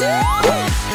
Woo!